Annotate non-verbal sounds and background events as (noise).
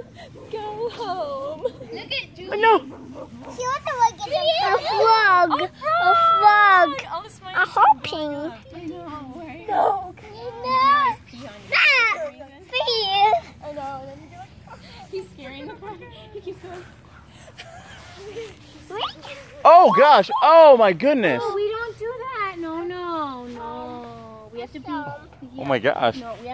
(laughs) Go home. Look at Julie. Oh, no. She wants to look at yeah. A frog. A frog. Oh, Smiley. A hopping. I know, right? No. No. Pee you. Ah, I know. He's scaring the frog. He keeps going. Oh gosh. Oh my goodness. No, we don't do that. No, no, no. We have to be. Yeah. Oh my gosh. No, we